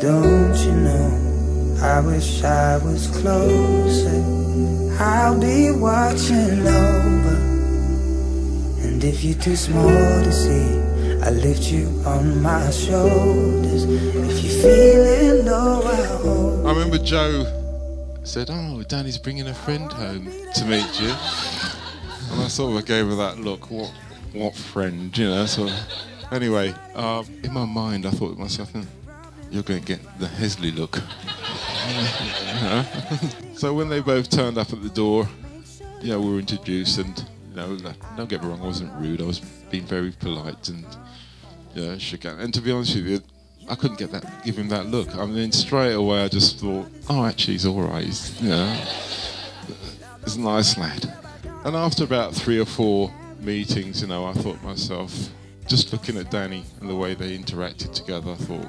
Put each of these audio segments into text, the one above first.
Don't you know? I wish I was closer. I'll be watching over. And if you're too small to see, I lift you on my shoulders. If you're feeling low, I'll hold. I remember Joe said, "Oh, Danny's bringing a friend home to meet you," and I sort of gave her that look. What, what friend? You know. So anyway, uh, in my mind, I thought to myself, "Hmm, "You're going to get the Hesley look." So when they both turned up at the door, you know, we were introduced, and you know, don't get me wrong, I wasn't rude. I was being very polite and yeah, shook hand. And to be honest with you, I couldn't get that, give him that look. I mean, straight away, I just thought, oh, actually, he's all right. He's, you know, he's a nice lad. And after about three or four meetings, you know, I thought myself, just looking at Danny and the way they interacted together, I thought,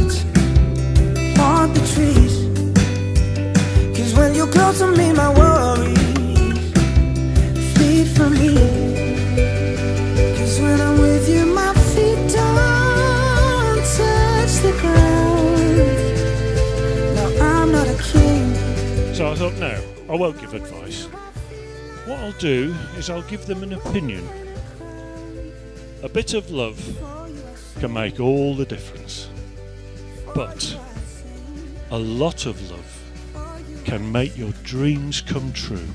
So I thought, no, I won't give advice. What I'll do is I'll give them an opinion. A bit of love can make all the difference. But a lot of love can make your dreams come true.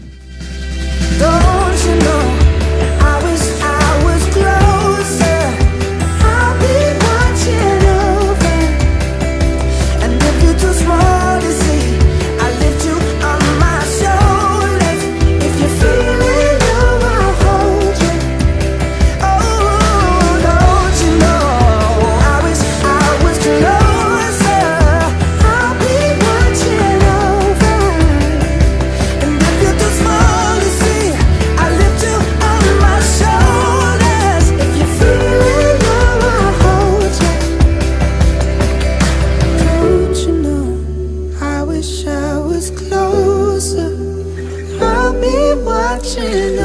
watching.